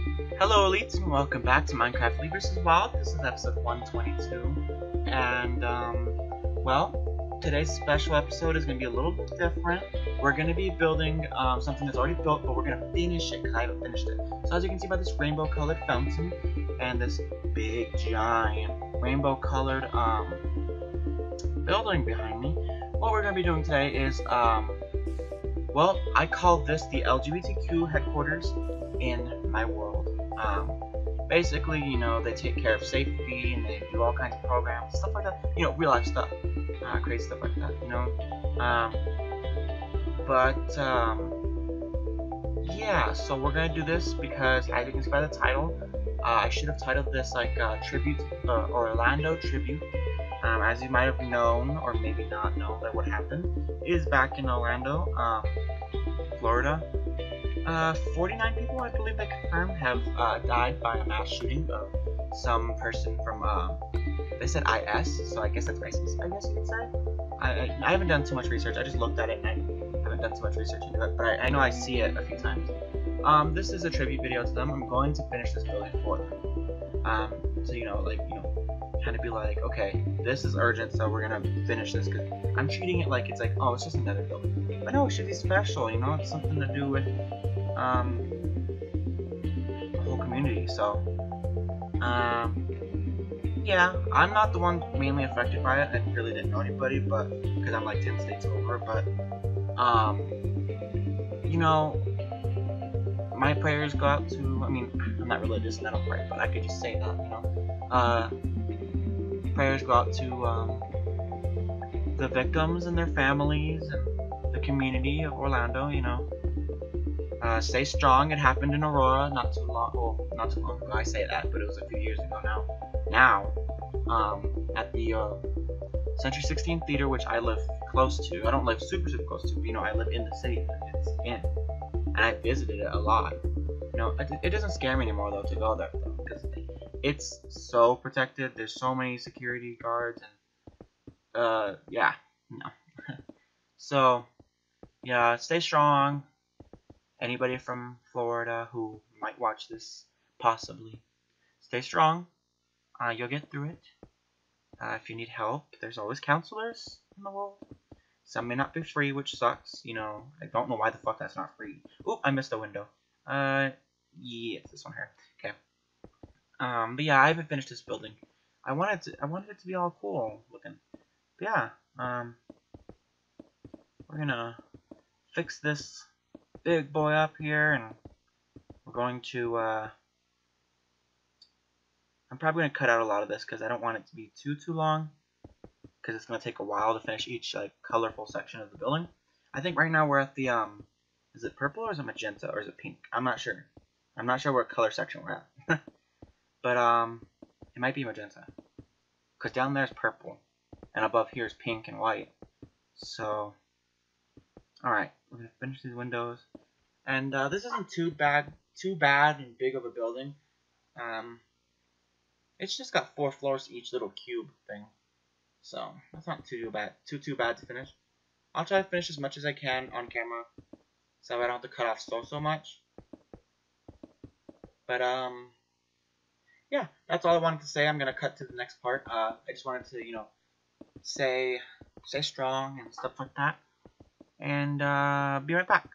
Hello elites and welcome back to Minecraft Elite vs. Wild. This is episode 122 and um, well, today's special episode is going to be a little bit different. We're going to be building um, something that's already built but we're going to finish it because I haven't finished it. So as you can see by this rainbow colored fountain and this big giant rainbow colored um, building behind me, what we're going to be doing today is um, well, I call this the LGBTQ headquarters in my world. Um, basically, you know, they take care of safety and they do all kinds of programs, stuff like that. You know, real life stuff, uh, crazy stuff like that. You know, um, but um, yeah. So we're gonna do this because I see by the title, uh, I should have titled this like uh, tribute uh, Orlando tribute. Um, as you might have known, or maybe not known, that what happened is back in Orlando, um, Florida. Uh, 49 people, I believe they confirmed, have uh, died by a mass shooting of some person from, uh, they said IS, so I guess that's racist, I guess you could say. I, I, I, haven't done too much research, I just looked at it and I haven't done too much research into it, but I, I know I see it a few times. Um, this is a tribute video to them. I'm going to finish this building for them. Um, so, you know, like, you know, kind of be like, okay, this is urgent, so we're gonna finish this because I'm treating it like it's like, oh, it's just another building. But no, it should be special, you know, it's something to do with um, the whole community. So, um, yeah, I'm not the one mainly affected by it. I really didn't know anybody, but because I'm like 10 states over, but um, you know, my prayers go out to. I mean, I'm not religious and I don't pray, but I could just say that, you know. Uh, prayers go out to um, the victims and their families and the community of Orlando. You know, uh, stay strong. It happened in Aurora not too long. Well, not too long ago. I say that, but it was a few years ago now. Now, um, at the uh, Century 16 Theater, which I live close to. I don't live super super close to, but you know, I live in the city that it's in, and I visited it a lot. You know, it, it doesn't scare me anymore though to go there because it's so protected. There's so many security guards and uh yeah, no. so yeah, stay strong. Anybody from Florida who might watch this, possibly, stay strong. Uh, you'll get through it. Uh, if you need help, there's always counselors in the world. Some may not be free, which sucks. You know, I don't know why the fuck that's not free. Oop, I missed a window. Uh, yeah, it's this one here. Okay. Um, but yeah, I haven't finished this building. I wanted to, I wanted it to be all cool looking. But yeah, um, we're gonna fix this big boy up here, and we're going to, uh, I'm probably gonna cut out a lot of this because I don't want it to be too, too long. Because it's gonna take a while to finish each, like, colorful section of the building. I think right now we're at the, um, is it purple or is it magenta or is it pink? I'm not sure. I'm not sure what color section we're at. But, um, it might be magenta. Because down there is purple. And above here is pink and white. So, alright, we're going to finish these windows. And, uh, this isn't too bad, too bad and big of a building. Um, it's just got four floors each little cube thing. So, that's not too bad, too, too bad to finish. I'll try to finish as much as I can on camera. So I don't have to cut off so, so much. But, um, yeah, that's all I wanted to say. I'm gonna cut to the next part. Uh, I just wanted to, you know, say stay strong and stuff like that, and uh, be right back.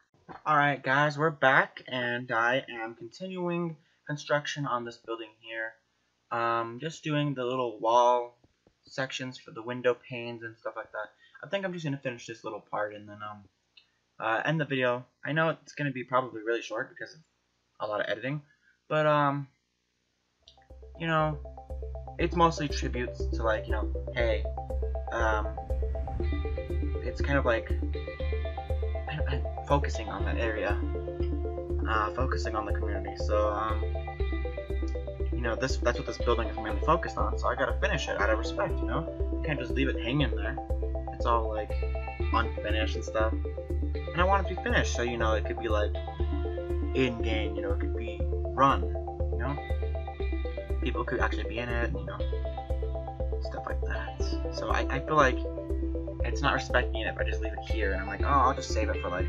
All right, guys, we're back, and I am continuing construction on this building here. Um, just doing the little wall sections for the window panes and stuff like that. I think I'm just gonna finish this little part and then um, uh, end the video. I know it's gonna be probably really short because of a lot of editing, but um you know, it's mostly tributes to like, you know, hey, um, it's kind of like focusing on that area, uh, focusing on the community. So, um, you know, this that's what this building is mainly focused on. So I gotta finish it out of respect, you know. You can't just leave it hanging there. It's all like unfinished and stuff. And I want it to be finished, so you know, it could be like in game, you know, it could be run, you know people could actually be in it, you know, stuff like that. So I, I feel like it's not respecting it if I just leave it here and I'm like, oh, I'll just save it for like,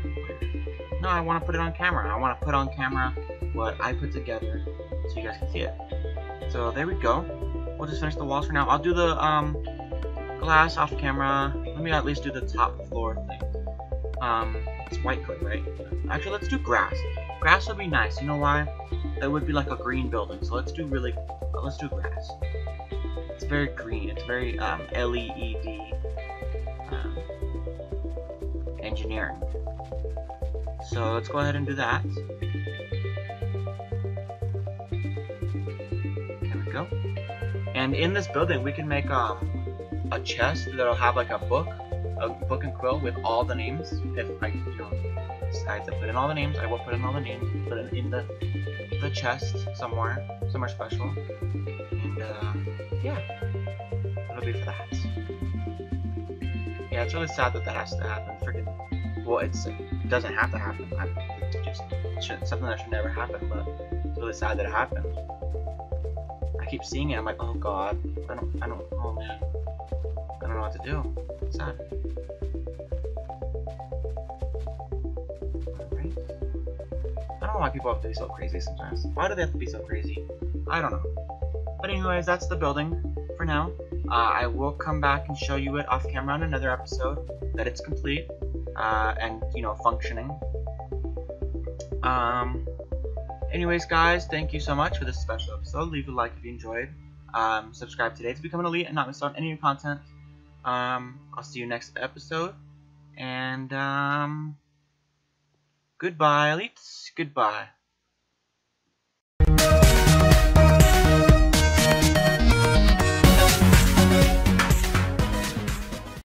no, I want to put it on camera. I want to put on camera what I put together so you guys can see it. So there we go. We'll just finish the walls for now. I'll do the um, glass off camera. Let me at least do the top floor thing. Um, it's white clay, right? Actually, let's do grass. Grass would be nice. You know why? It would be like a green building. So let's do really, let's do grass. It's very green. It's very um, LEED um, engineering. So let's go ahead and do that. There we go. And in this building, we can make um, a chest that'll have like a book, a book and quill with all the names. If I, you know, decide to put in all the names, I will put in all the names. Put it in the the chest somewhere, somewhere special. And uh, yeah, that'll be for that. Yeah, it's really sad that that has to happen. Freaking, well, it's it doesn't have to happen. It's just something that should never happen, but it's really sad that it happened. I keep seeing it. I'm like, oh god, I don't, I don't, oh man, I don't know what to do. It's sad. Know why people have to be so crazy sometimes. Why do they have to be so crazy? I don't know. But anyways, that's the building for now. Uh, I will come back and show you it off camera on another episode that it's complete uh, and you know functioning. Um. Anyways, guys, thank you so much for this special episode. Leave a like if you enjoyed. Um, subscribe today to become an elite and not miss out on any new content. Um, I'll see you next episode. And um, goodbye, elites. Goodbye.